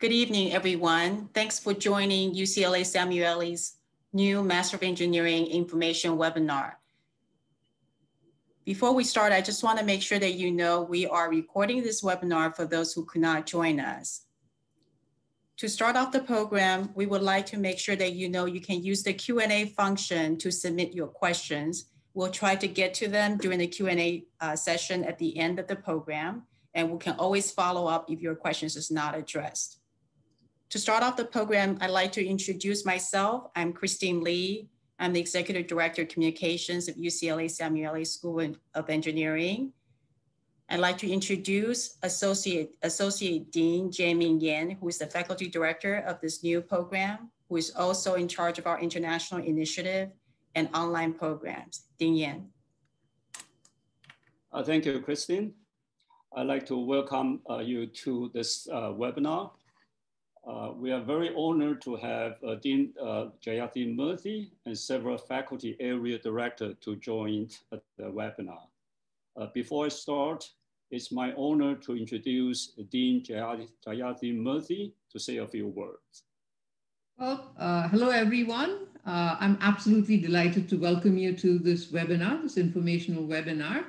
Good evening, everyone. Thanks for joining UCLA Samueli's new Master of Engineering Information webinar. Before we start, I just wanna make sure that you know we are recording this webinar for those who could not join us. To start off the program, we would like to make sure that you know you can use the Q&A function to submit your questions. We'll try to get to them during the Q&A uh, session at the end of the program, and we can always follow up if your questions is not addressed. To start off the program, I'd like to introduce myself. I'm Christine Lee. I'm the Executive Director of Communications of UCLA Samueli School of Engineering. I'd like to introduce Associate, Associate Dean Jenn-Ming Yang, who is the Faculty Director of this new program, who is also in charge of our international initiative and online programs. Dean Yang. Uh, thank you, Christine. I'd like to welcome uh, you to this uh, webinar uh, we are very honored to have uh, Dean uh, Jayathi Murthy and several faculty area directors to join the webinar. Uh, before I start, it's my honor to introduce Dean Jayathi, Murthy to say a few words. Well, uh, hello everyone. I'm absolutely delighted to welcome you to this webinar, this informational webinar.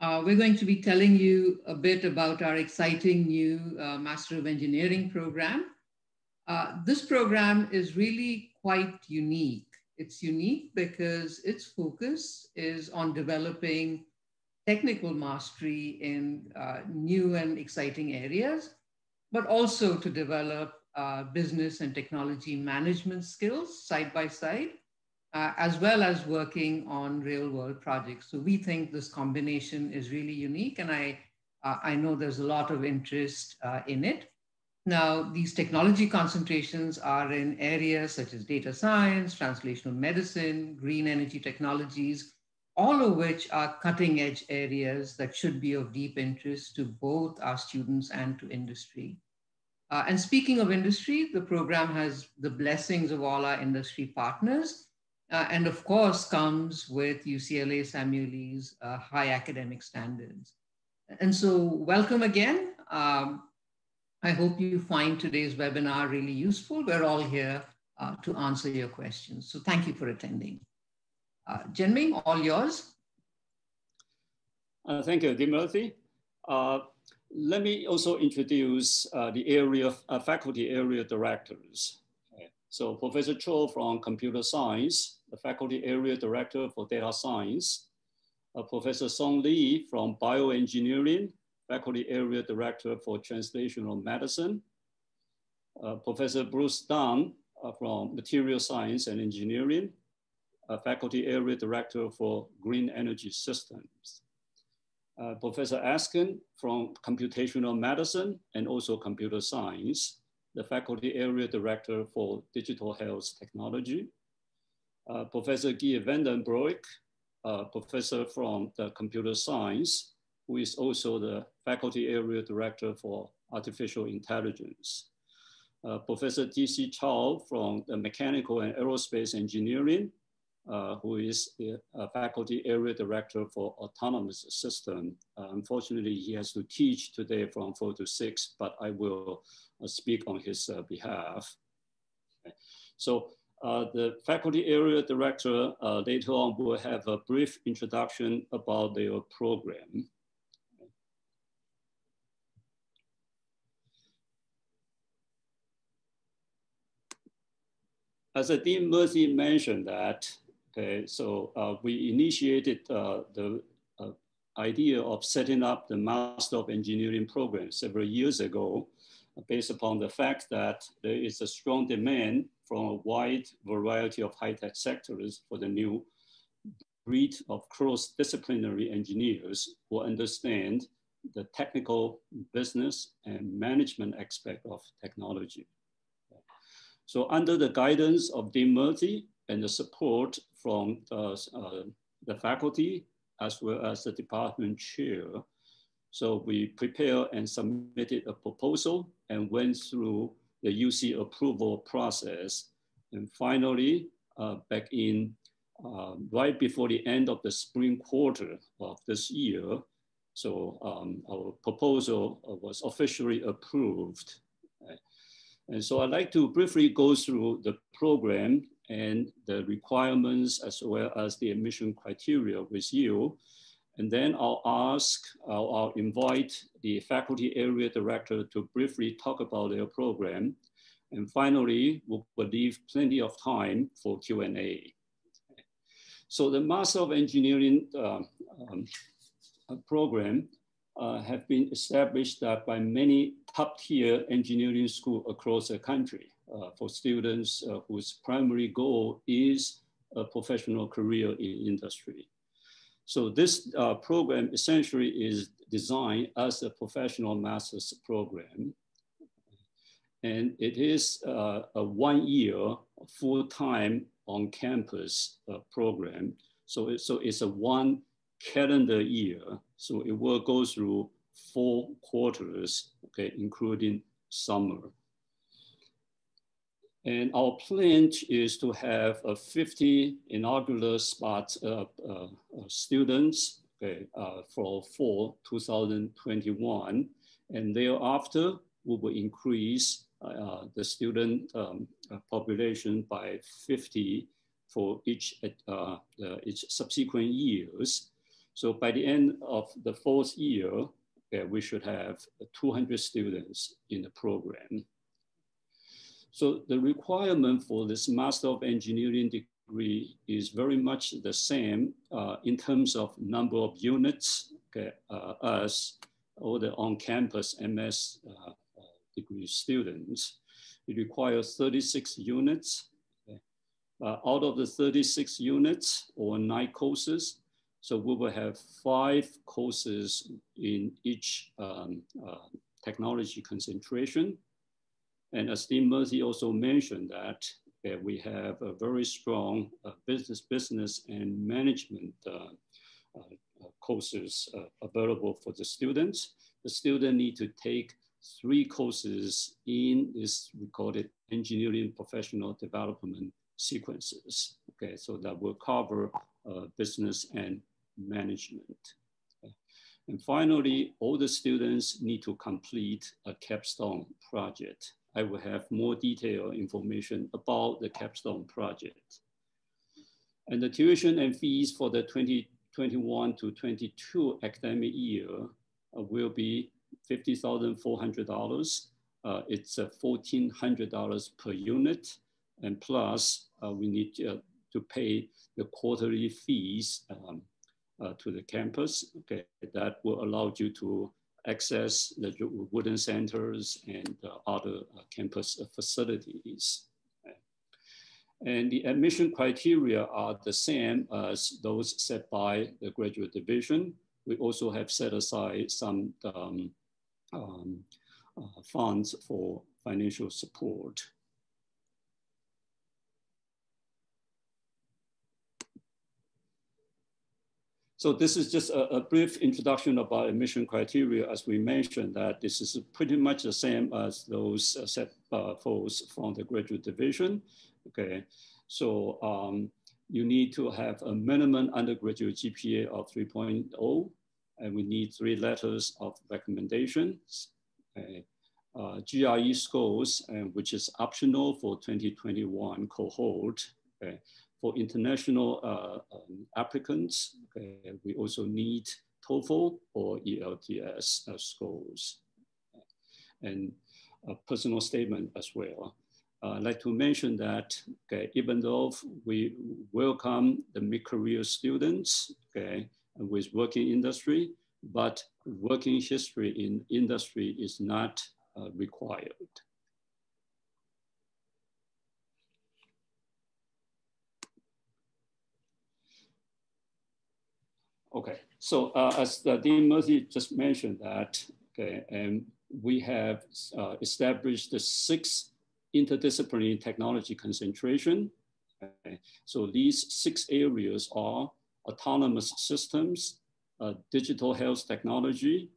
Uh, we're going to be telling you a bit about our exciting new uh, Master of Engineering program. Uh, this program is really quite unique. It's unique because its focus is on developing technical mastery in uh, new and exciting areas, but also to develop uh, business and technology management skills side by side uh, as well as working on real world projects. So we think this combination is really unique and I, uh, I know there's a lot of interest uh, in it. Now, these technology concentrations are in areas such as data science, translational medicine, green energy technologies, all of which are cutting edge areas that should be of deep interest to both our students and to industry. Uh, and speaking of industry, the program has the blessings of all our industry partners uh, and of course comes with UCLA Samueli's uh, high academic standards. And so welcome again. Um, I hope you find today's webinar really useful. We're all here uh, to answer your questions. So thank you for attending. Uh, Jenn-Ming, all yours. Uh, thank you, Dimothy. Uh, let me also introduce uh, the area uh, faculty area directors. So Professor Cho from computer science, the faculty area director for data science. Uh, Professor Song Li from bioengineering, faculty area director for translational medicine. Uh, Professor Bruce Dunn uh, from material science and engineering, faculty area director for green energy systems. Uh, Professor Eskin from computational medicine and also computer science the faculty area director for digital health technology. Uh, professor Guy van den Broeck, uh, professor from the computer science, who is also the faculty area director for artificial intelligence. Uh, professor T.C. Tsao from the mechanical and aerospace engineering, uh, who is the faculty area director for autonomous system. Uh, unfortunately, he has to teach today from four to six, but I will speak on his behalf. Okay. So uh, the faculty area director later on will have a brief introduction about their program. As Dean Murthy mentioned that, okay, so uh, we initiated uh, the uh, idea of setting up the Master of Engineering program several years ago based upon the fact that there is a strong demand from a wide variety of high-tech sectors for the new breed of cross-disciplinary engineers who understand the technical business and management aspect of technology. So under the guidance of Dean Murthy and the support from the, uh, the faculty as well as the department chair, so we prepared and submitted a proposal and went through the UC approval process. And finally, uh, back in uh, right before the end of the spring quarter of this year, so um, our proposal uh, was officially approved. And so I'd like to briefly go through the program and the requirements as well as the admission criteria with you. And then I'll ask, I'll, I'll, invite the faculty area director to briefly talk about their program. And finally, we'll, leave plenty of time for Q&A. So the Master of Engineering uh, um, program uh, have been established uh, by many top tier engineering schools across the country uh, for students uh, whose primary goal is a professional career in industry. So this uh, program essentially is designed as a professional master's program. And it is uh, a one year full-time on-campus uh, program. So, it, so it's a one calendar year. So it will go through four quarters, okay, including summer. And our plan is to have a 50 inaugural spot uh, uh, students okay, uh, for fall 2021. And thereafter, we will increase uh, the student um, uh, population by 50 for each, each subsequent years. So by the end of the fourth year, okay, we should have 200 students in the program. So the requirement for this Master of Engineering degree is very much the same uh, in terms of number of units okay, uh, as all the on-campus MS uh, degree students. It requires 36 units. Okay. Uh, out of the 36 units or nine courses, so we will have five courses in each um, uh, technology concentration and as Dean Murthy also mentioned that uh, we have a very strong uh, business, business and management uh, uh, uh courses available for the students. The student need to take three courses in this, it engineering professional development sequences. Okay, so that will cover business and management. And finally, all the students need to complete a capstone project. I will have more detailed information about the capstone project. And the tuition and fees for the 2021 to 22 academic year uh, will be $50,400. Uh, it's uh, $1,400 per unit. And plus, uh, we need uh, to pay the quarterly fees um, uh, to the campus. Okay, that will allow you to access the Wooden centers and other uh, campus facilities. And the admission criteria are the same as those set by the graduate division. We also have set aside some um, um, uh, funds for financial support. So this is just a, a, brief introduction about admission criteria. As we mentioned that this is pretty much the same as those uh, set uh, forth from the graduate division. Okay, so um, you need to have a minimum undergraduate GPA of 3.0 and we need three letters of recommendations. Okay. Uh, GRE scores, uh, which is optional for 2021 cohort. Okay for international uh, um, applicants, okay, we also need TOEFL or IELTS uh, scores. And a personal statement as well. Uh, I'd like to mention that okay, even though we welcome the mid-career students okay, with working industry, but working history in industry is not uh, required. Okay, so uh, as the Dean Murthy just mentioned that, okay, and we have uh, established the six interdisciplinary technology concentration. Okay. So these six areas are autonomous systems, uh, digital health technology,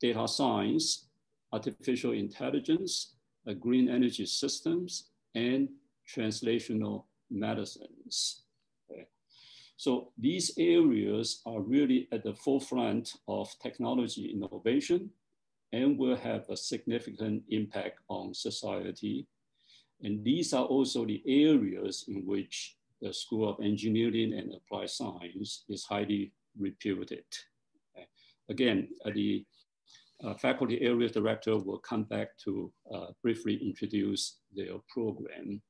data science, artificial intelligence, uh, green energy systems, and translational medicines. So these areas are really at the forefront of technology innovation. and will have a significant impact on society. And these are also the areas in which the School of Engineering and Applied Science is highly reputed. Again, the uh, faculty area director will come back to uh, briefly introduce their program.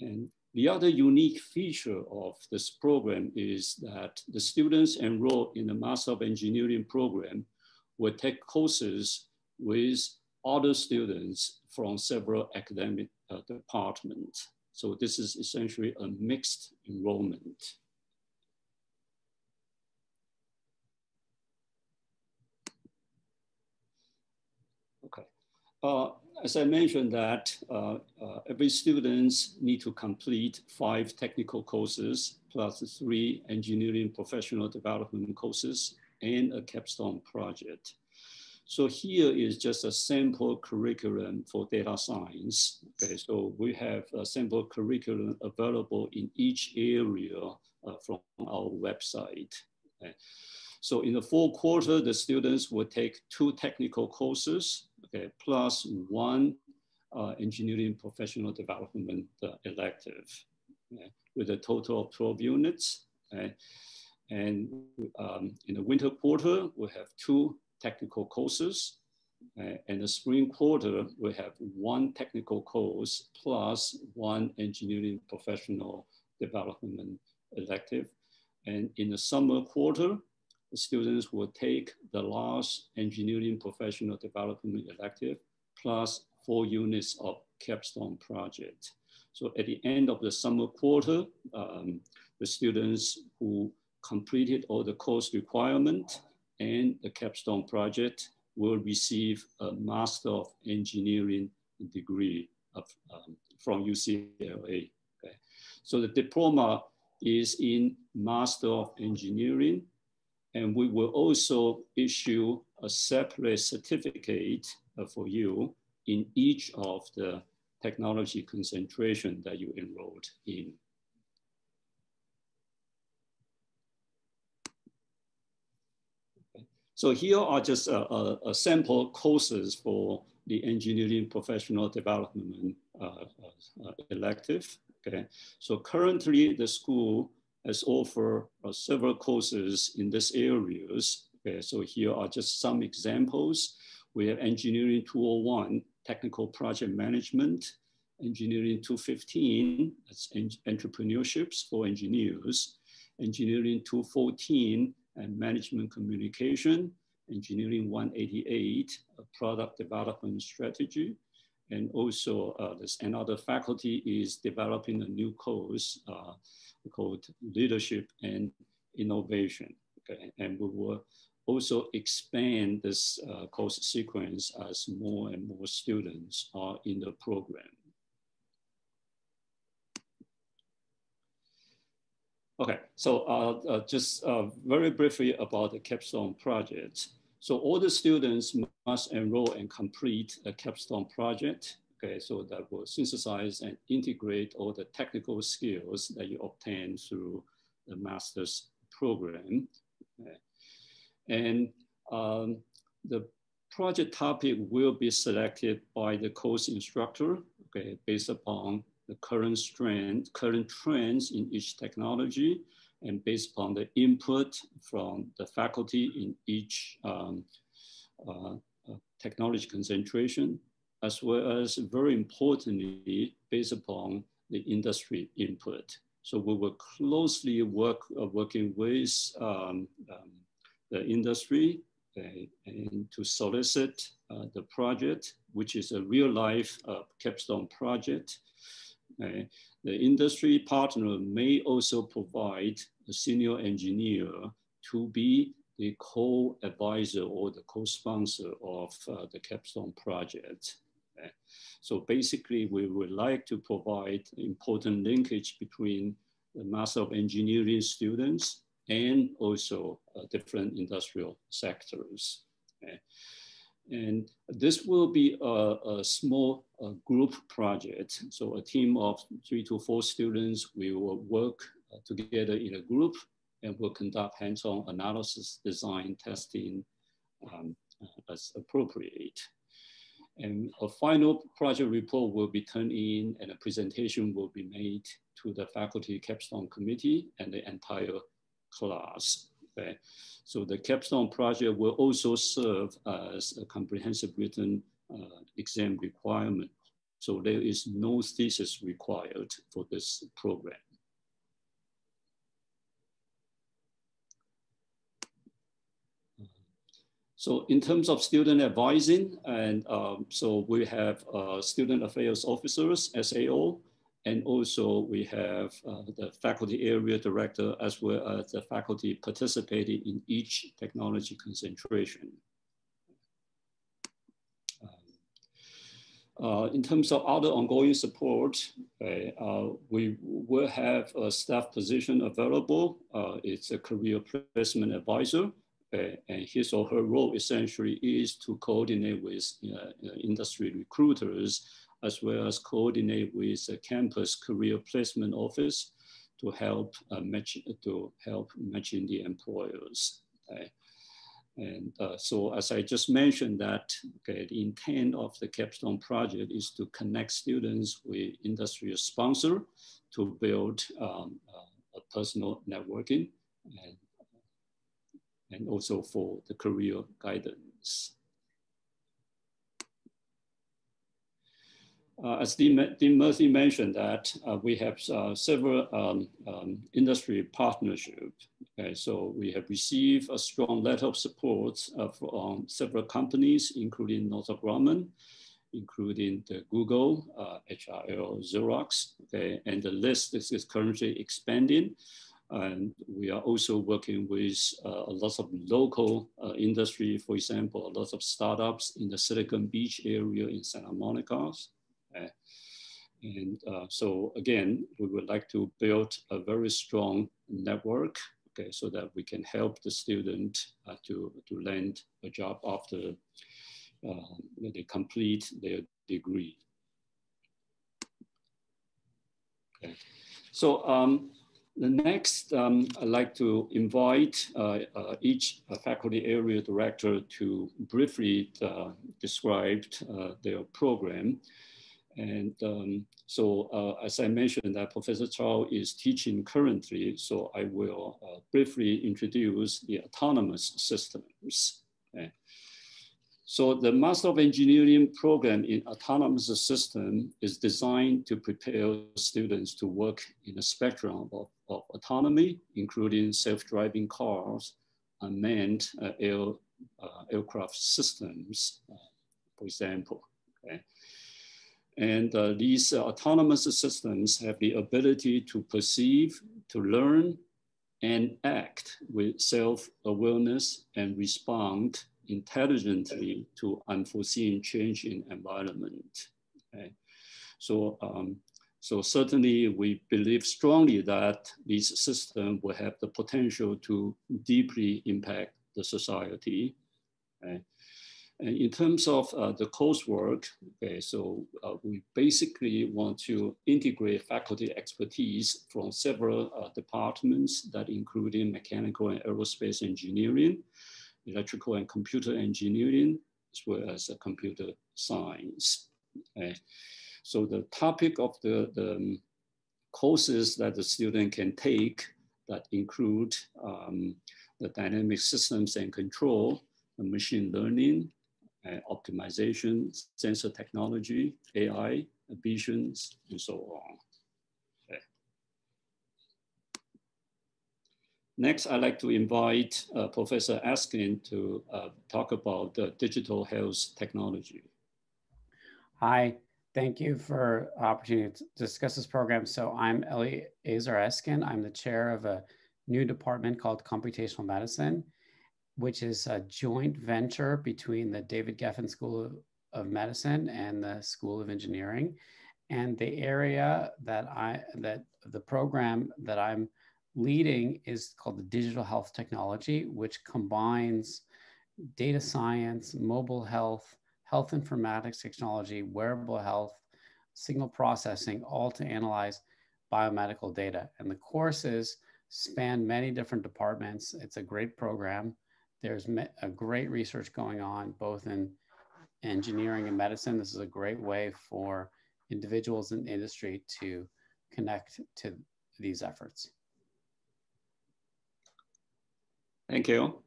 And the other unique feature of this program is that the students enrolled in the Master of Engineering program will take courses with other students from several academic uh, departments. So this is essentially a mixed enrollment. Okay. Uh, as I mentioned that uh, uh, every students need to complete five technical courses plus three engineering professional development courses and a capstone project. So here is just a sample curriculum for data science. Okay, so we have a sample curriculum available in each area uh, from our website. Okay. So in the fall quarter, the students will take two technical courses, okay, plus one uh, engineering professional development uh, elective, okay, with a total of 12 units. Okay. And um, in the winter quarter, we have two technical courses. Uh, and the spring quarter, we have one technical course plus one engineering professional development elective. And in the summer quarter, students will take the last engineering professional development elective plus four units of capstone project. So at the end of the summer quarter, um, the students who completed all the course requirement and the capstone project will receive a Master of Engineering degree of, um, from UCLA. Okay. So the diploma is in Master of Engineering, and we will also issue a separate certificate uh, for you in each of the technology concentration that you enrolled in. So here are just a, a, a sample courses for the engineering professional development uh, uh, elective. Okay, so currently the school has offered uh, several courses in these areas. Okay, so here are just some examples. We have engineering 201, technical project management, engineering 215, that's entrepreneurships for engineers, engineering 214, and management communication, engineering 188, product development strategy. And also uh, this another faculty is developing a new course uh, called leadership and innovation. Okay? And we will also expand this uh, course sequence as more and more students are in the program. Okay, so uh, uh, just uh, very briefly about the capstone project. So all the students must enroll and complete a capstone project. Okay, so that will synthesize and integrate all the technical skills that you obtain through the master's program. Okay. And um, the project topic will be selected by the course instructor, okay, based upon the current trend, current trends in each technology, and based upon the input from the faculty in each um, uh, uh, technology concentration, as well as very importantly, based upon the industry input. So we will closely work uh, working with um, um, the industry uh, and to solicit uh, the project, which is a real life uh, capstone project Okay. The industry partner may also provide a senior engineer to be the co-advisor or the co-sponsor of uh, the capstone project. So basically, we would like to provide important linkage between the Master of Engineering students and also uh, different industrial sectors. Okay. And this will be a, a small group project. So a team of three to four students, we will work uh, together in a group and will conduct hands-on analysis, design, testing, um, as appropriate. And a final project report will be turned in and a presentation will be made to the faculty capstone committee and the entire class. Okay. So the capstone project will also serve as a comprehensive written uh, exam requirement. So there is no thesis required for this program. So in terms of student advising, and um, so we have uh, student affairs officers, SAO, and also we have uh, the faculty area director as well as the faculty participating in each technology concentration. Um, uh, in terms of other ongoing support, uh, we will have a staff position available. Uh, it's a career placement advisor and his or her role essentially is to coordinate with uh, industry recruiters as well as coordinate with the campus career placement office to help uh, match to help matching the employers. Okay. And uh, so as I just mentioned that okay, the intent of the capstone project is to connect students with industry sponsor to build um, uh, a personal networking and and also for the career guidance. Uh, as Dean, Murthy mentioned that uh, we have uh, several um, um, industry partnerships. Okay, so we have received a strong letter of support uh, from several companies, including Northrop Grumman, including the Google, HRL, uh, Xerox, okay, and the list is, is currently expanding. And we are also working with uh, a lot of local uh, industry, for example, a lot of startups in the Silicon Beach area in Santa Monica. Uh, and uh, so again, we would like to build a very strong network, okay, so that we can help the student uh, to, to land a job after uh, they complete their degree. Okay. So um, next, um, I'd like to invite uh, uh, each uh, faculty area director to briefly uh, describe uh, their program. And um, so, uh, as I mentioned, that Professor Tsao is teaching currently, so I will briefly introduce the autonomous systems. Okay. So the Master of Engineering program in autonomous system is designed to prepare students to work in a spectrum of, of autonomy, including self-driving cars, unmanned uh, air, uh, aircraft systems, uh, for example. Okay? And uh, these autonomous systems have the ability to perceive, to learn, and act with self-awareness and respond intelligently to unforeseen change in environment. Okay? So, um, so certainly we believe strongly that this system will have the potential to deeply impact the society. Okay? And in terms of uh, the coursework, okay, so uh, we basically want to integrate faculty expertise from several uh, departments that including mechanical and aerospace engineering, electrical and computer engineering, as well as uh, computer science. Okay. So the topic of the, the um, courses that the student can take that include um, the dynamic systems and control, machine learning, uh, optimization, sensor technology, AI, visions, and so on. Next, I'd like to invite uh, Professor Eskin to uh, talk about uh, digital health technology. Hi, thank you for opportunity to discuss this program. So I'm Eliezer Eskin. I'm the chair of a new department called computational medicine, which is a joint venture between the David Geffen School of Medicine and the School of Engineering. And the area that I, that the program that I'm leading is called the digital health technology, which combines data science, mobile health, health informatics technology, wearable health, signal processing, all to analyze biomedical data. And the courses span many different departments. It's a great program. there's a great research going on both in engineering and medicine. This is a great way for individuals in industry to connect to these efforts. Thank you.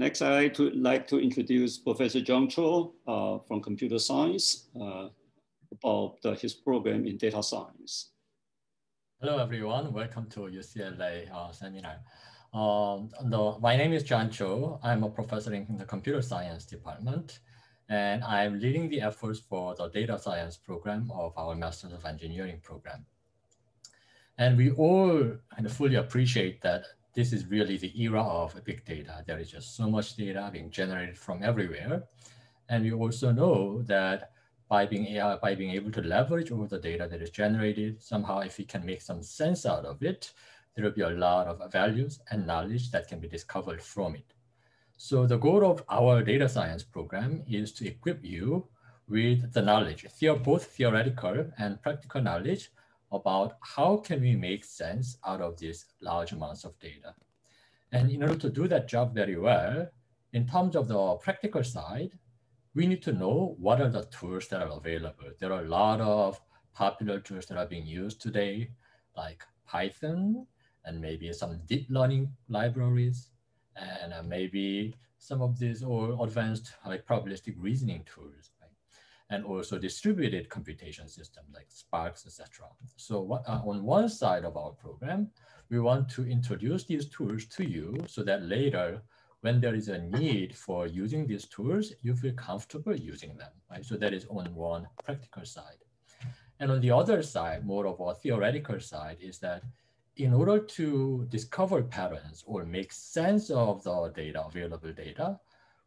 Next, I'd like to introduce Professor John Cho uh, from computer science uh, about uh, his program in data science. Hello, everyone. Welcome to UCLA uh, seminar. Um, the, my name is John Cho. I'm a professor in the computer science department, and I'm leading the efforts for the data science program of our Masters of Engineering program. And we all kind of fully appreciate that this is really the era of big data. There is just so much data being generated from everywhere. And we also know that by being, uh, by being able to leverage all the data that is generated, somehow if we can make some sense out of it, there will be a lot of values and knowledge that can be discovered from it. So the goal of our data science program is to equip you with the knowledge, both theoretical and practical knowledge about how can we make sense out of these large amounts of data. And in order to do that job very well, in terms of the practical side, we need to know what are the tools that are available. There are a lot of popular tools that are being used today, like Python, and maybe some deep learning libraries, and uh, maybe some of these or advanced like probabilistic reasoning tools and also distributed computation system like Sparks, etc. So what, uh, on one side of our program, we want to introduce these tools to you so that later, when there is a need for using these tools, you feel comfortable using them, right? So that is on one practical side. And on the other side, more of a theoretical side, is that in order to discover patterns or make sense of the data, available data,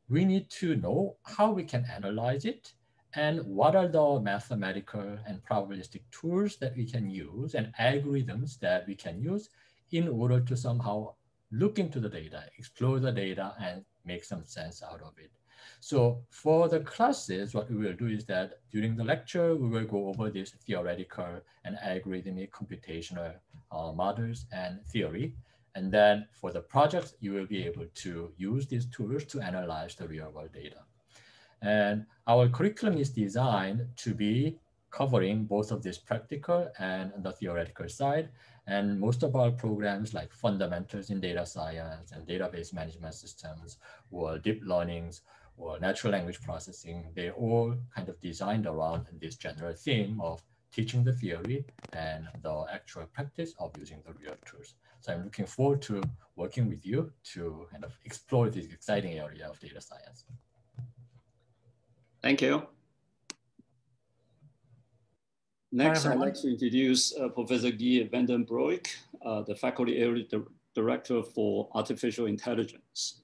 we need to know how we can analyze it and what are the mathematical and probabilistic tools that we can use and algorithms that we can use in order to somehow look into the data, explore the data, and make some sense out of it. So for the classes, what we will do is that during the lecture, we will go over this theoretical and algorithmic computational uh, models and theory. And then for the projects, you will be able to use these tools to analyze the real world data. And our curriculum is designed to be covering both of this practical and the theoretical side. And most of our programs like fundamentals in data science and database management systems or deep learnings or natural language processing, they're all kind of designed around this general theme of teaching the theory and the actual practice of using the real tools. So I'm looking forward to working with you to kind of explore this exciting area of data science. Thank you. Next, I'd like to introduce uh, Professor Guy van den Broeck, uh, the Faculty Area Di Director for Artificial Intelligence.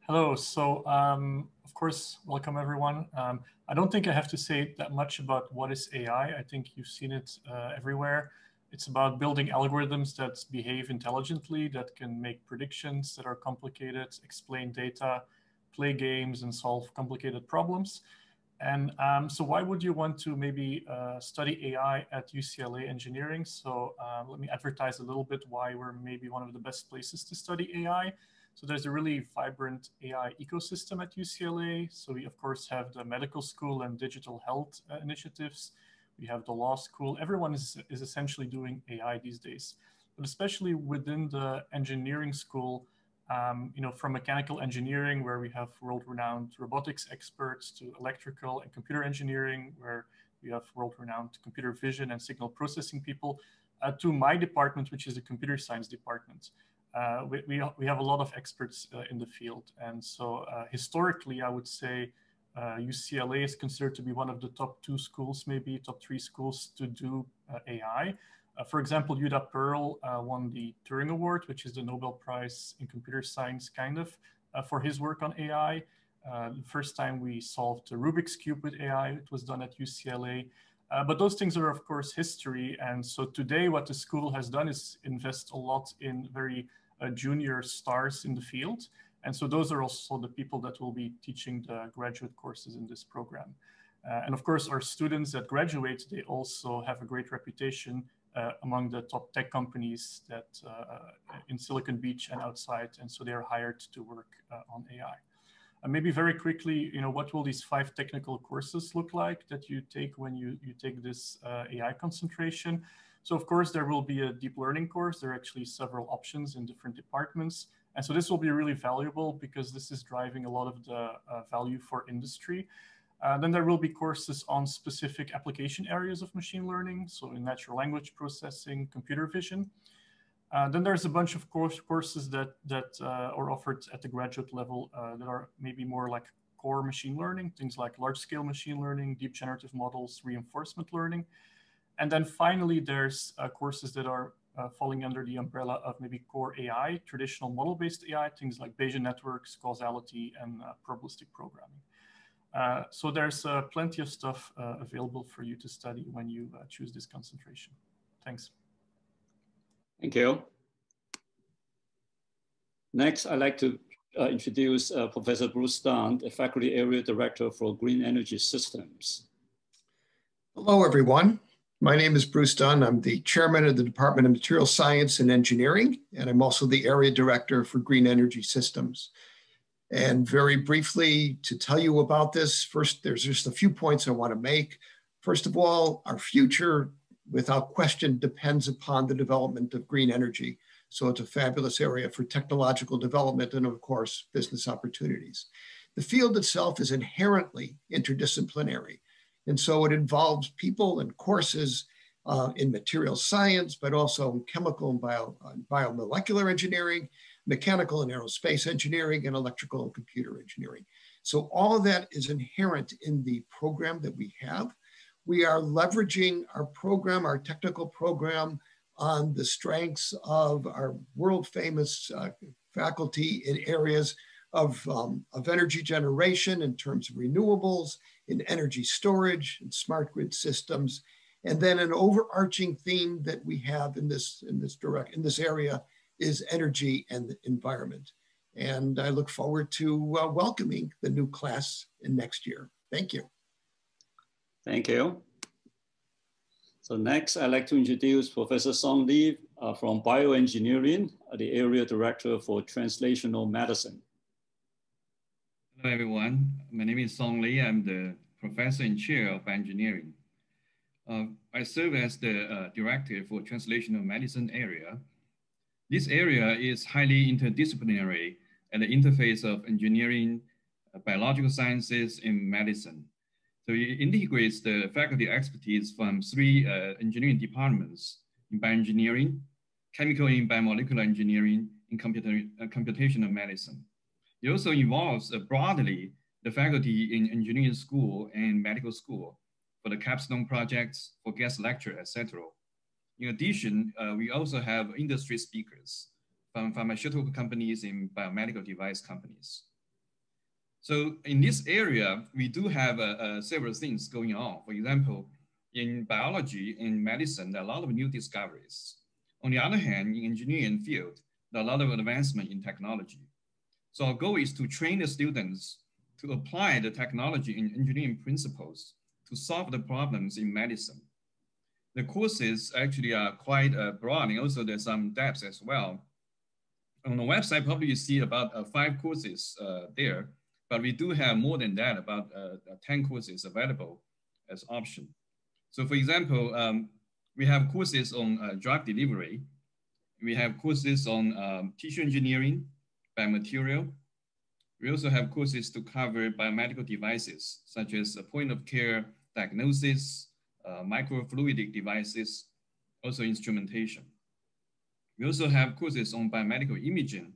Hello, so um, of course, welcome everyone. Um, I don't think I have to say that much about what is AI. I think you've seen it uh, everywhere. It's about building algorithms that behave intelligently, that can make predictions that are complicated, explain data, play games and solve complicated problems. And um, so why would you want to maybe uh, study AI at UCLA Engineering? So uh, let me advertise a little bit why we're maybe one of the best places to study AI. So there's a really vibrant AI ecosystem at UCLA. So we of course have the medical school and digital health uh, initiatives. We have the law school. Everyone is, is essentially doing AI these days. But especially within the engineering school, um, you know, from mechanical engineering, where we have world-renowned robotics experts, to electrical and computer engineering, where we have world-renowned computer vision and signal processing people, uh, to my department, which is the computer science department. Uh, we, we, we, have a lot of experts uh, in the field. And so uh, historically, I would say UCLA uh, is considered to be one of the top two schools, maybe top three schools to do uh, AI. Uh, for example, Judea Pearl uh, won the Turing Award, which is the Nobel Prize in computer science, kind of, uh, for his work on AI. Uh, the first time we solved the Rubik's Cube with AI, it was done at UCLA. Uh, but those things are, of course, history. And so today, what the school has done is invest a lot in very uh, junior stars in the field. And so those are also the people that will be teaching the graduate courses in this program. And of course, our students that graduate, they also have a great reputation uh, among the top tech companies that uh, in Silicon Beach and outside, and so they're hired to work uh, on AI. And maybe very quickly, you know, what will these five technical courses look like that you take when you, you take this uh, AI concentration? So of course, there will be a deep learning course. There are actually several options in different departments. And so this will be really valuable because this is driving a lot of the uh, value for industry. Uh, then there will be courses on specific application areas of machine learning, so in natural language processing, computer vision. Uh, then there's a bunch of course, courses that, that uh, are offered at the graduate level uh, that are maybe more like core machine learning, things like large-scale machine learning, deep generative models, reinforcement learning. And then finally, there's uh, courses that are falling under the umbrella of maybe core AI, traditional model-based AI, things like Bayesian networks, causality, and probabilistic programming. Uh, so there's uh, plenty of stuff uh, available for you to study when you uh, choose this concentration. Thanks. Thank you. Next, I'd like to uh, introduce Professor Bruce Dunn, the Faculty Area Director for Green Energy Systems. Hello, everyone. My name is Bruce Dunn. I'm the chairman of the Department of Material Science and Engineering, and I'm also the area director for Green Energy Systems. And very briefly to tell you about this, first, there's just a few points I want to make. First of all, our future, without question, depends upon the development of green energy. So it's a fabulous area for technological development and, of course, business opportunities. The field itself is inherently interdisciplinary. And so it involves people and courses uh, in material science, but also in chemical and bio, uh, biomolecular engineering, mechanical and aerospace engineering, and electrical and computer engineering. So all of that is inherent in the program that we have. We are leveraging our program, our technical program, on the strengths of our world famous uh, faculty in areas of, um, of energy generation in terms of renewables, in energy storage, and smart grid systems, and then an overarching theme that we have in this in this direct in this area is energy and the environment. And I look forward to uh, welcoming the new class in next year. Thank you. Thank you. So next, I'd like to introduce Professor Song Li uh, from Bioengineering, the Area Director for Translational Medicine. Hello, everyone. My name is Song Li. I'm the Professor and Chair of Engineering. Uh, I serve as the uh, Director for Translational Medicine area this area is highly interdisciplinary at the interface of engineering, uh, biological sciences, and medicine. So it integrates the faculty expertise from three uh, engineering departments in bioengineering, chemical and biomolecular engineering, and computer, uh, computational medicine. It also involves uh, broadly the faculty in engineering school and medical school for the capstone projects, for guest lecture, etc. In addition, uh, we also have industry speakers from pharmaceutical companies and biomedical device companies. So in this area, we do have uh, uh, several things going on. For example, in biology and medicine, there are a lot of new discoveries. On the other hand, in engineering field, there are a lot of advancement in technology. So our goal is to train the students to apply the technology and engineering principles to solve the problems in medicine the courses actually are quite uh, broad and also there's some depth as well. On the website, probably you see about uh, five courses uh, there, but we do have more than that, about uh, 10 courses available as option. So for example, um, we have courses on uh, drug delivery. We have courses on um, tissue engineering, biomaterial. We also have courses to cover biomedical devices, such as point of care diagnosis, uh, microfluidic devices, also instrumentation. We also have courses on biomedical imaging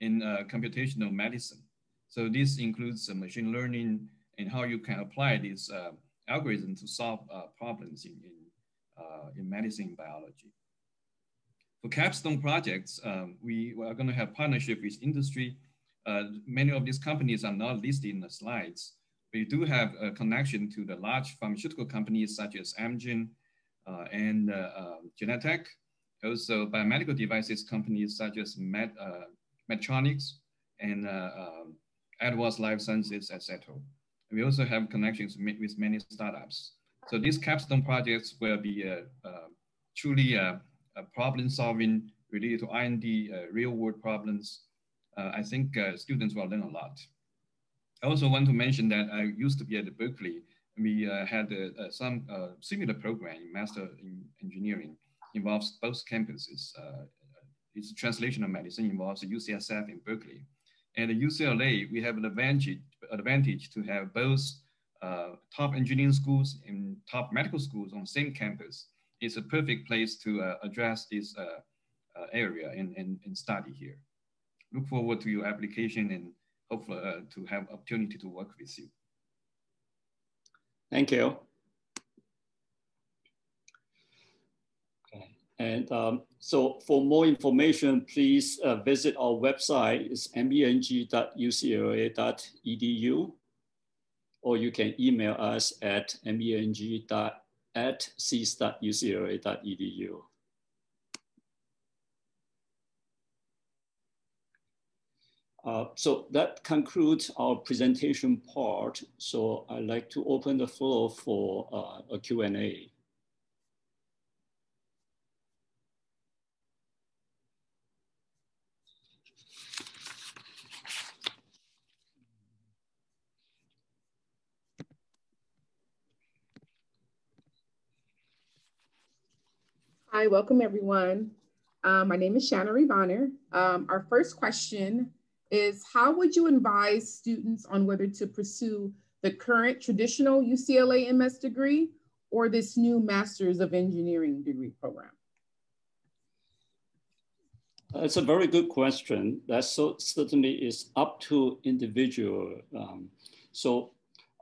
in uh, computational medicine. So this includes uh, machine learning and how you can apply this uh, algorithm to solve uh, problems in, in, uh, in medicine and biology. For capstone projects, um, we are going to have partnership with industry. many of these companies are not listed in the slides, we do have a connection to the large pharmaceutical companies such as Amgen uh, and uh, um, Genentech, also biomedical devices companies such as Med, uh, Medtronics and uh, um, Edwards Life Sciences, etc. We also have connections with many startups. So these capstone projects will be uh, truly problem solving related to R&D, real world problems, I think students will learn a lot. I also want to mention that I used to be at Berkeley. We had some similar program in Master in Engineering, involves both campuses. it's translational medicine, involves UCSF in Berkeley. And at UCLA, we have an advantage, advantage to have both uh, top engineering schools and top medical schools on same campus. It's a perfect place to uh, address this uh, uh area and, and, and, study here. Look forward to your application and hopefully uh, to have opportunity to work with you. Thank you. And um, so for more information, please uh, visit our website. It's meng.ucla.edu, or you can email us at meng.at.ucla.edu. Uh, so that concludes our presentation part. So I'd like to open the floor for uh, a Q&A. Hi, welcome everyone. Um, my name is Shanna Bonner. Um, our first question is how would you advise students on whether to pursue the current traditional UCLA MS degree or this new Masters of Engineering degree program? It's a very good question. That so certainly is up to individual. Um, so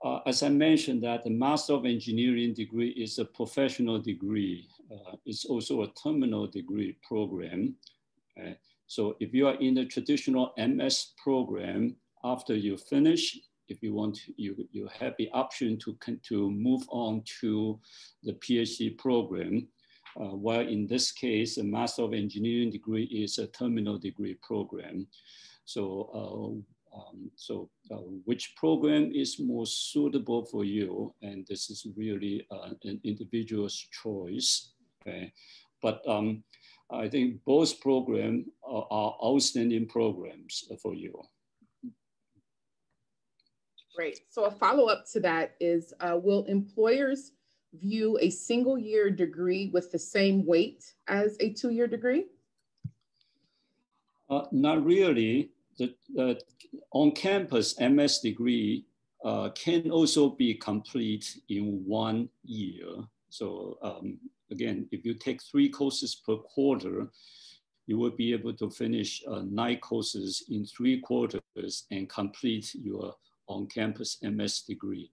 uh, as I mentioned that the Master of Engineering degree is a professional degree uh, it's also a terminal degree program. Uh, so if you are in the traditional MS program, after you finish, if you want, you, you have the option to, to move on to the PhD program. Uh, while in this case, a Master of Engineering degree is a terminal degree program. So uh, um, so uh, which program is more suitable for you? And this is really uh, an individual's choice. Okay, but um, I think both programs are, are outstanding programs for you. Great. So a follow up to that is, uh, will employers view a single year degree with the same weight as a two year degree? Uh, not really. The, the on-campus MS degree uh, can also be complete in one year. So um, again, if you take three courses per quarter, you will be able to finish uh, nine courses in three quarters and complete your on-campus MS degree.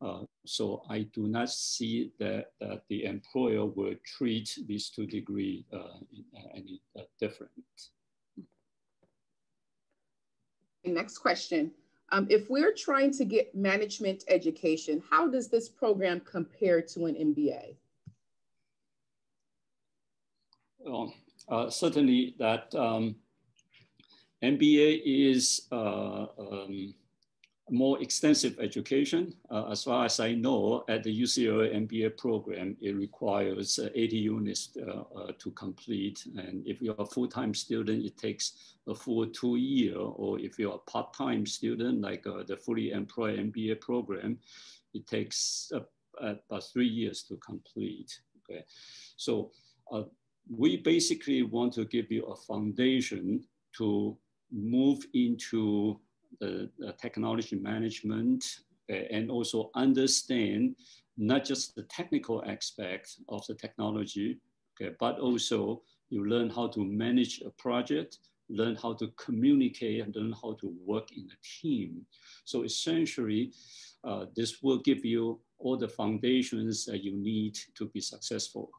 Uh, so I do not see that, that the employer will treat these two degrees uh, any uh, different. Next question. Um, if we're trying to get management education, how does this program compare to an MBA? Well, uh, certainly that um, MBA is uh, um, more extensive education. Uh, as far as I know, at the UCLA MBA program, it requires uh, 80 units uh, uh, to complete. And if you're a full-time student, it takes a full two year, or if you're a part-time student, like the fully employed MBA program, it takes about three years to complete, okay? So we basically want to give you a foundation to move into the, the technology management and also understand not just the technical aspect of the technology, okay, but also you learn how to manage a project, learn how to communicate, and learn how to work in a team. So essentially, uh, this will give you all the foundations that you need to be successful.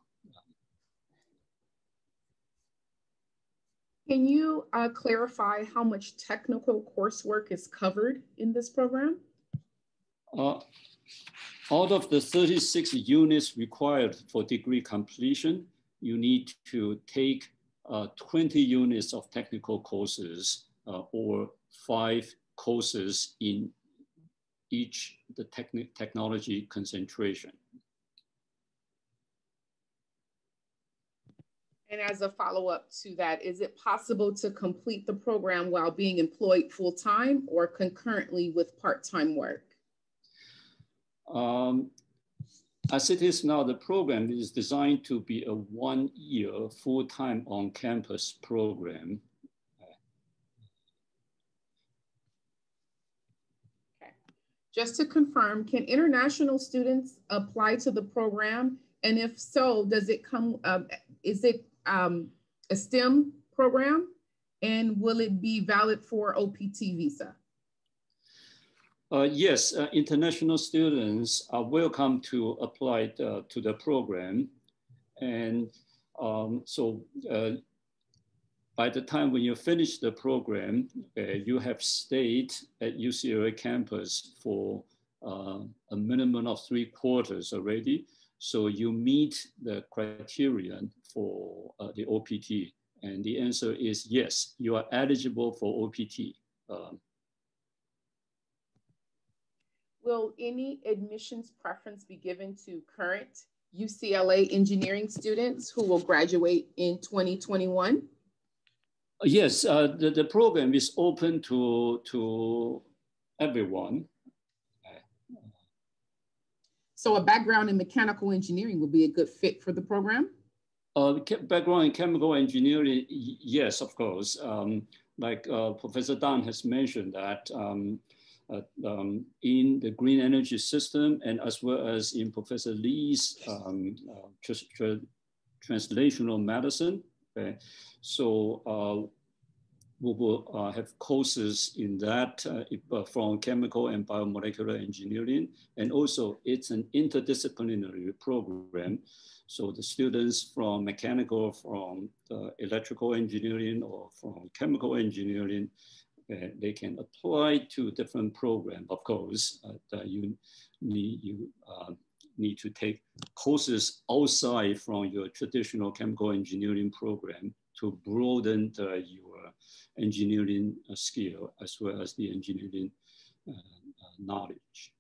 Can you uh, clarify how much technical coursework is covered in this program? Uh, out of the 36 units required for degree completion, you need to take uh, 20 units of technical courses uh, or five courses in each the techni technology concentration. And as a follow-up to that, is it possible to complete the program while being employed full-time or concurrently with part-time work? Um, as it is now, the program is designed to be a one-year full-time on-campus program. Okay. Just to confirm, can international students apply to the program? And if so, does it come, uh, is it um, a STEM program? And will it be valid for OPT visa? Uh, yes, uh, international students are welcome to apply uh, to the program. And um, so uh, by the time when you finish the program, uh, you have stayed at UCLA campus for uh, a minimum of three quarters already. So you meet the criterion for the OPT. And the answer is yes, you are eligible for OPT. Um, will any admissions preference be given to current UCLA engineering students who will graduate in 2021? Yes, uh, the, the program is open to, to everyone. So a background in mechanical engineering will be a good fit for the program? Uh, background in chemical engineering, yes, of course. Um, like uh, Professor Dunn has mentioned that um, uh, um, in the green energy system and as well as in Professor Li's um, uh, tra translational medicine. Okay? So uh, we will uh, have courses in that from chemical and biomolecular engineering. And also it's an interdisciplinary program. So the students from mechanical, from electrical engineering or from chemical engineering uh, they can apply to different program. Of course, uh, you need you uh, need to take courses outside from your traditional chemical engineering program to broaden the, your engineering uh, skill as well as the engineering uh, uh, knowledge.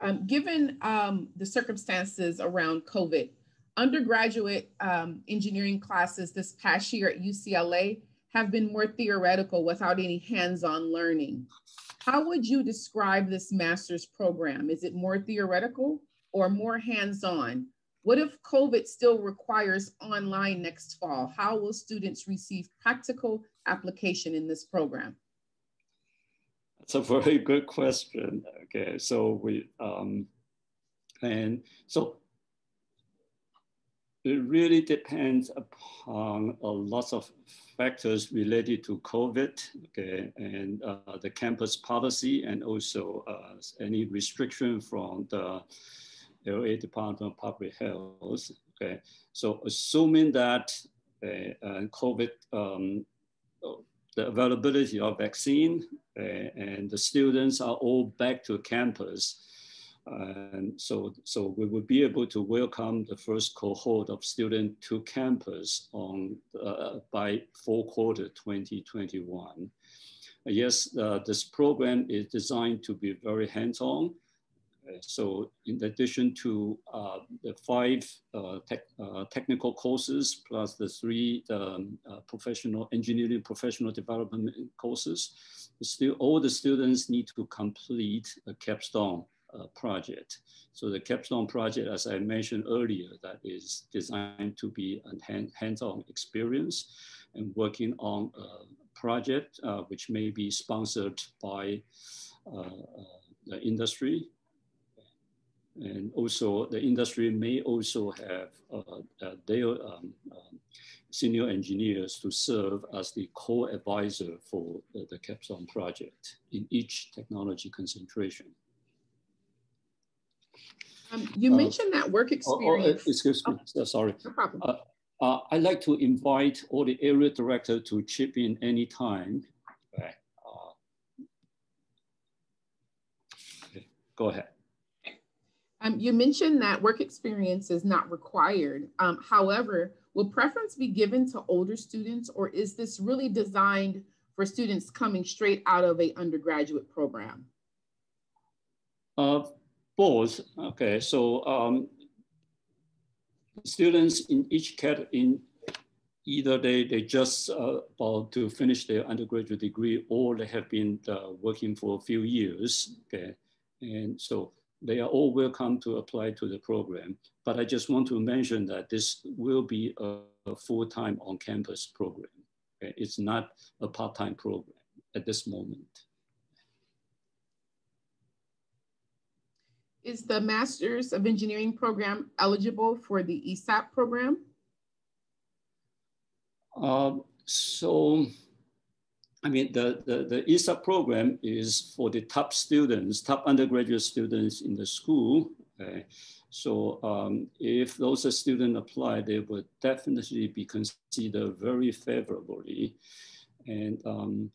Um, given um, the circumstances around COVID, undergraduate um, engineering classes this past year at UCLA have been more theoretical without any hands-on learning. How would you describe this master's program? Is it more theoretical or more hands-on? What if COVID still requires online next fall? How will students receive practical application in this program? That's a very good question. Okay, so we, um, and so it really depends upon a lot of factors related to COVID, okay, and uh, the campus policy, and also uh, any restriction from the LA Department of Public Health. Okay, so assuming that uh, COVID, um, the availability of vaccine, and the students are all back to campus, and so, so we will be able to welcome the first cohort of students to campus on uh, by fourth quarter 2021. Yes, uh, this program is designed to be very hands-on. Uh, so in addition to uh, the five uh, uh, technical courses plus the three um, professional engineering professional development courses, all the students need to complete a capstone uh, project. So the capstone project, as I mentioned earlier, that is designed to be a hand, hands-on experience and working on a project uh, which may be sponsored by uh, uh, the industry. And also the industry may also have uh, their um, um, senior engineers to serve as the co-advisor for the, the capstone project in each technology concentration. Um, you uh, mentioned that work experience. Oh, oh, excuse me, oh, sorry. No problem. Uh, uh, I'd like to invite all the area director to chip in anytime. Okay. Uh, okay. Go ahead. Um, you mentioned that work experience is not required. Um, however, will preference be given to older students or is this really designed for students coming straight out of a undergraduate program? Uh, both. Okay, so um, students in each cat in either they, they just uh, about to finish their undergraduate degree or they have been uh, working for a few years, okay? And so they are all welcome to apply to the program. But I just want to mention that this will be a, a full-time on-campus program. Okay? It's not a part-time program at this moment. Is the Masters of Engineering program eligible for the ESAP program? Um, so, I mean, the, the, the ESAP program is for the top students, top undergraduate students in the school. Okay? So um, if those students apply, they would definitely be considered very favorably. And um,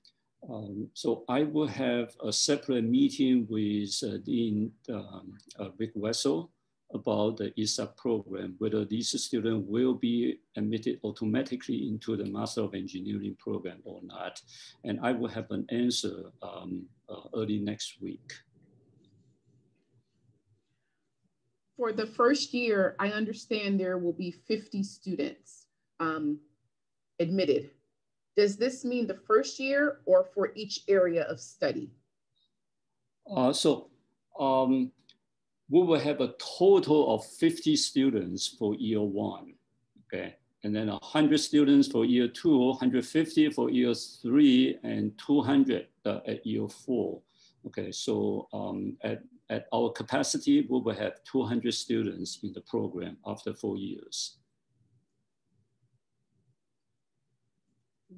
um, so I will have a separate meeting with uh, Dean um, uh, Rick Wesel about the ESAP program, whether these students will be admitted automatically into the Master of Engineering program or not. And I will have an answer um, uh, early next week. For the first year, I understand there will be 50 students um, admitted. Does this mean the first year or for each area of study? Uh, so um, we will have a total of 50 students for year one, okay? And then 100 students for year two, 150 for year three, and 200 uh, at year four. Okay, so um, at, at our capacity, we will have 200 students in the program after four years.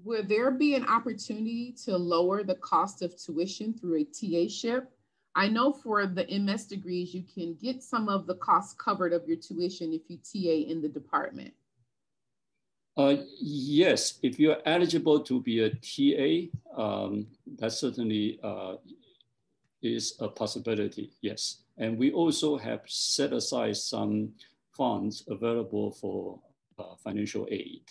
Will there be an opportunity to lower the cost of tuition through a TA ship I know for the MS degrees, you can get some of the costs covered of your tuition if you TA in the department. Uh, yes, if you're eligible to be a TA, um, that certainly uh, is a possibility, yes. And we also have set aside some funds available for uh, financial aid.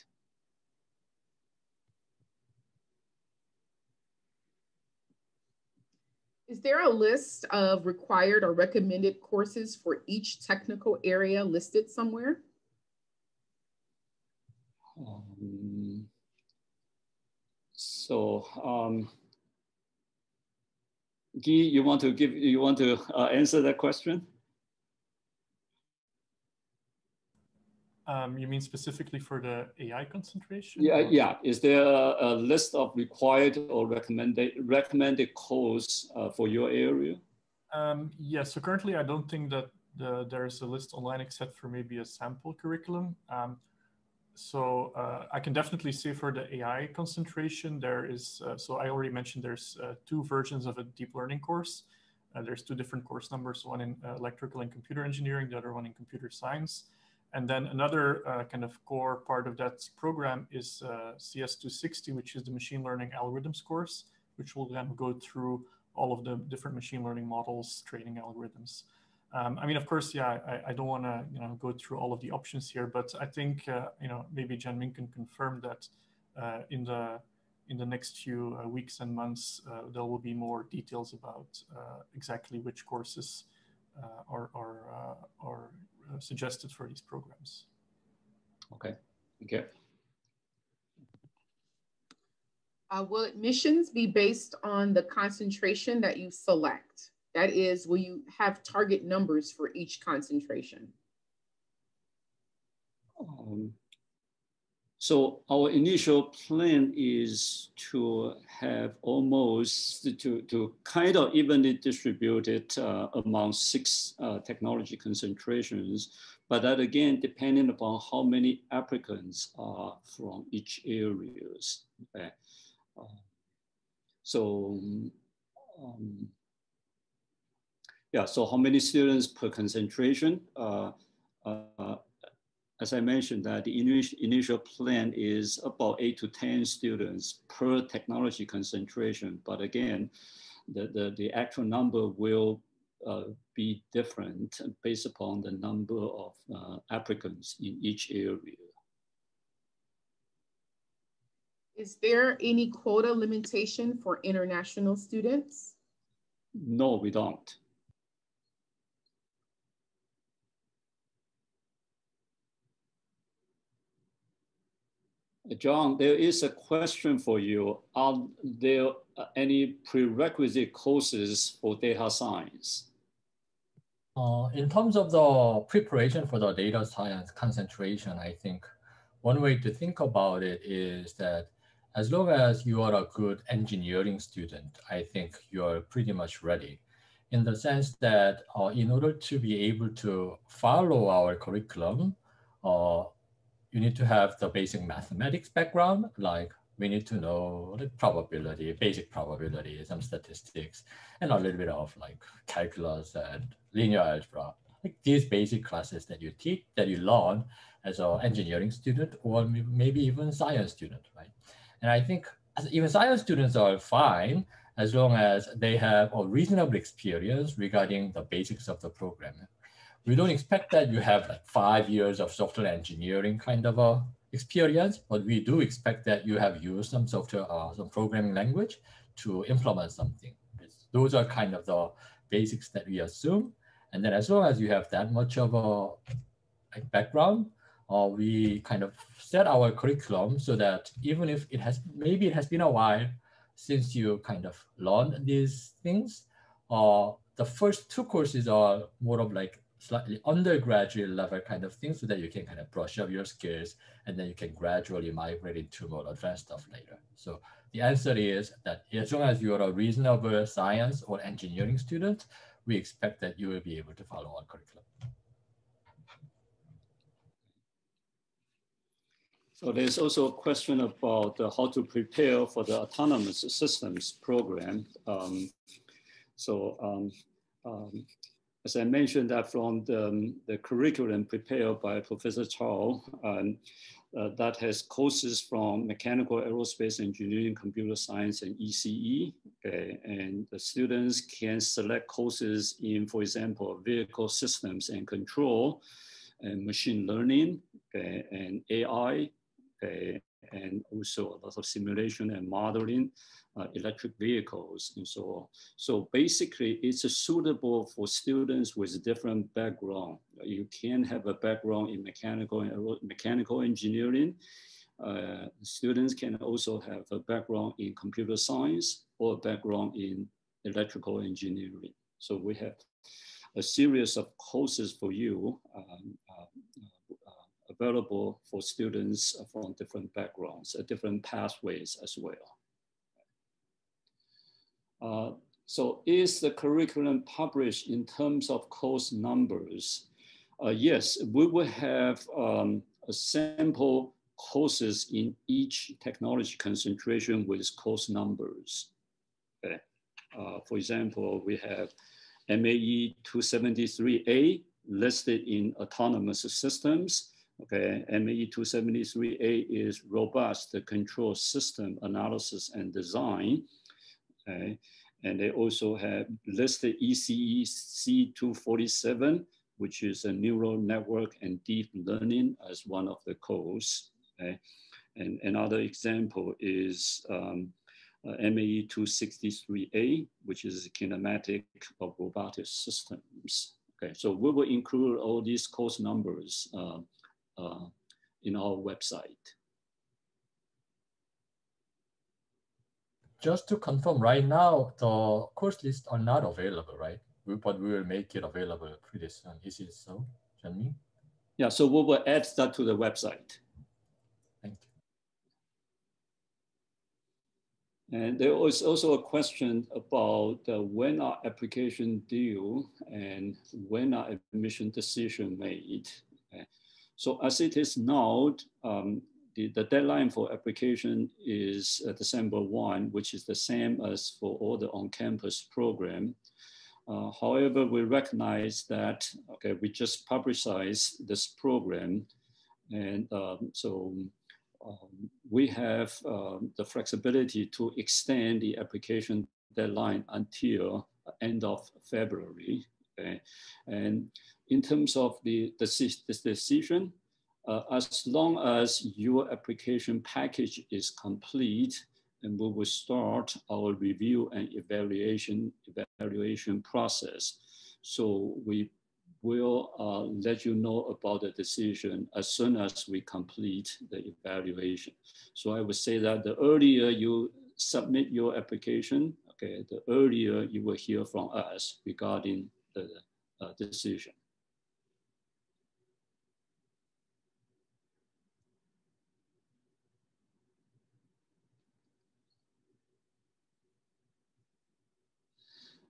Is there a list of required or recommended courses for each technical area listed somewhere? Um, so, um, Guy, you want to give, you want to uh, answer that question? Um, you mean specifically for the AI concentration? Yeah, yeah. Is there a, a list of required or recommended recommended course uh, for your area? Um, yeah. So currently, I don't think that the, there's a list online except for maybe a sample curriculum. Um, so uh, I can definitely say for the AI concentration, there is. Uh, so I already mentioned there's uh, two versions of a deep learning course. Uh, there's two different course numbers: one in uh, electrical and computer engineering, the other one in computer science. And then another uh, kind of core part of that program is uh, CS260, which is the machine learning algorithms course, which will then go through all of the different machine learning models, training algorithms. Um, I mean, of course, yeah, I, I don't want to, you know, go through all of the options here, but I think, uh, you know, maybe Jenn-Ming can confirm that uh, in the in the next few uh, weeks and months, uh, there will be more details about exactly which courses are, are, are suggested for these programs. Okay, okay. Uh, will admissions be based on the concentration that you select? That is, will you have target numbers for each concentration? Um, so our initial plan is to have almost to, to kind of evenly distributed uh, among six uh, technology concentrations, but that again, depending upon how many applicants are from each areas. Okay. Uh, so, um, yeah, so how many students per concentration? As I mentioned, that the initial, initial plan is about eight to 10 students per technology concentration. But again, the, the, the actual number will uh, be different based upon the number of uh, applicants in each area. Is there any quota limitation for international students? No, we don't. John, there is a question for you. Are there any prerequisite courses for data science? Uh, in terms of the preparation for the data science concentration, I think one way to think about it is that as long as you are a good engineering student, I think you're pretty much ready in the sense that uh, in order to be able to follow our curriculum, uh, you need to have the basic mathematics background, like we need to know the probability, basic probability, some statistics, and a little bit of like calculus and linear algebra. Like these basic classes that you teach, that you learn as an engineering student or maybe even science student, right? And I think even science students are fine as long as they have a reasonable experience regarding the basics of the program. We don't expect that you have like five years of software engineering kind of a experience, but we do expect that you have used some software, uh, some programming language to implement something. Those are kind of the basics that we assume. And then as long as you have that much of a background, uh, we kind of set our curriculum so that even if it has, maybe it has been a while since you kind of learned these things, uh, the first two courses are more of like slightly undergraduate level kind of thing so that you can kind of brush up your skills and then you can gradually migrate into more advanced stuff later. So the answer is that as long as you're a reasonable science or engineering student, we expect that you will be able to follow our curriculum. So there's also a question about uh, how to prepare for the autonomous systems program. Um, so um, um, as I mentioned that from the, um, the curriculum prepared by Professor Tsao, um, uh, that has courses from mechanical aerospace engineering, computer science, and ECE. Okay? And the students can select courses in, for example, vehicle systems and control, and machine learning, okay? and AI, okay? and also a lot of simulation and modeling, uh, electric vehicles and so on. So basically it's suitable for students with different background. You can have a background in mechanical mechanical engineering. Uh, students can also have a background in computer science or a background in electrical engineering. So we have a series of courses for you um, uh, uh available for students from different backgrounds, uh, different pathways as well. Uh, so is the curriculum published in terms of course numbers? Uh, yes, we will have um, a sample courses in each technology concentration with course numbers. Okay. Uh, for example, we have MAE 273A listed in autonomous systems. Okay, MAE 273A is robust control system analysis and design. Okay. And they also have listed ECE C247, which is a neural network and deep learning as one of the codes. Okay. And another example is um, uh, MAE 263A, which is kinematic of robotic systems. Okay, so we will include all these course numbers uh, uh, in our website. Just to confirm right now, the course lists are not available, right? But we will make it available pretty soon. Is it so, Jenny? Yeah, so we will add that to the website. Thank you. And there was also a question about uh, when our application due and when our admission decision made. Okay. So as it is now, um, the, the deadline for application is uh, December 1, which is the same as for all the on-campus program. Uh, however, we recognize that, okay, we just publicize this program. And um, so um, we have um, the flexibility to extend the application deadline until end of February. Okay? And in terms of the, the, the decision, uh, as long as your application package is complete, and we will start our review and evaluation evaluation process. So we will uh, let you know about the decision as soon as we complete the evaluation. So I would say that the earlier you submit your application, okay, the earlier you will hear from us regarding the uh, decision.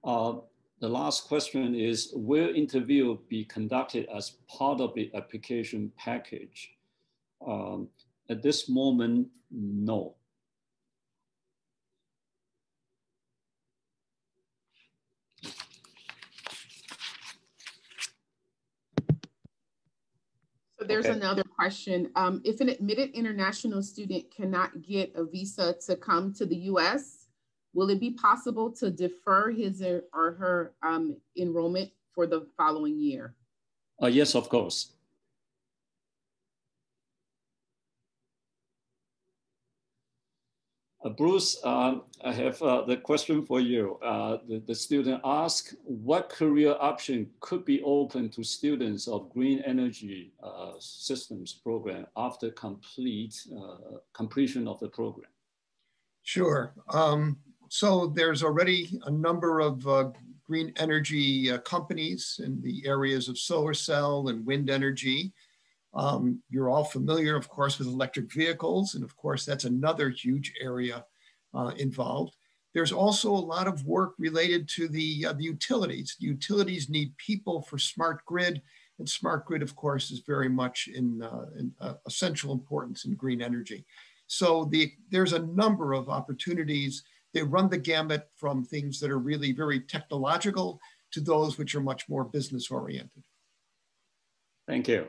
Uh, the last question is, will interview be conducted as part of the application package? Um, at this moment, no. So there's okay. another question. Um, if an admitted international student cannot get a visa to come to the US, will it be possible to defer his or her um, enrollment for the following year? Uh, yes, of course. Uh, Bruce, uh, I have uh, the question for you. Uh, the, the, student asked, what career option could be open to students of green energy uh, systems program after complete uh, completion of the program? Sure. Um, so there's already a number of green energy companies in the areas of solar cell and wind energy. Um, you're all familiar, of course, with electric vehicles, and of course, that's another huge area uh, involved. There's also a lot of work related to the, uh, the utilities. The utilities need people for smart grid, and smart grid, of course, is very much in, uh, in uh, essential importance in green energy. So the, there's a number of opportunities. They run the gamut from things that are really very technological to those which are much more business oriented. Thank you.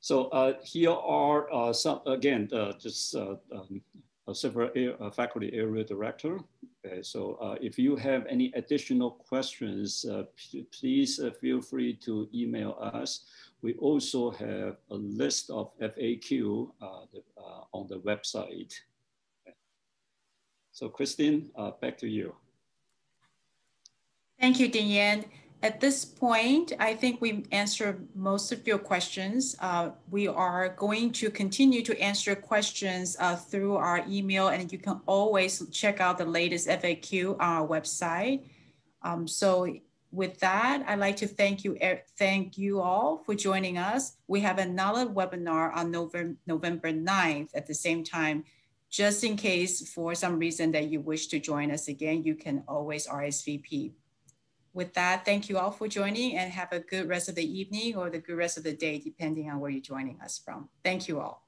So uh, here are uh, some, again, uh, just uh, several faculty area director. Okay, so uh, if you have any additional questions, uh, please feel free to email us. We also have a list of FAQ on the website. Okay. So Christine, back to you. Thank you, Yang. At this point, I think we answered most of your questions. Uh, we are going to continue to answer questions uh, through our email, and you can always check out the latest FAQ on our website. Um, so with that, I'd like to thank you, thank you all for joining us. We have another webinar on November, November 9th at the same time. Just in case for some reason that you wish to join us again, you can always RSVP with that, thank you all for joining and have a good rest of the evening or the good rest of the day, depending on where you're joining us from. Thank you all.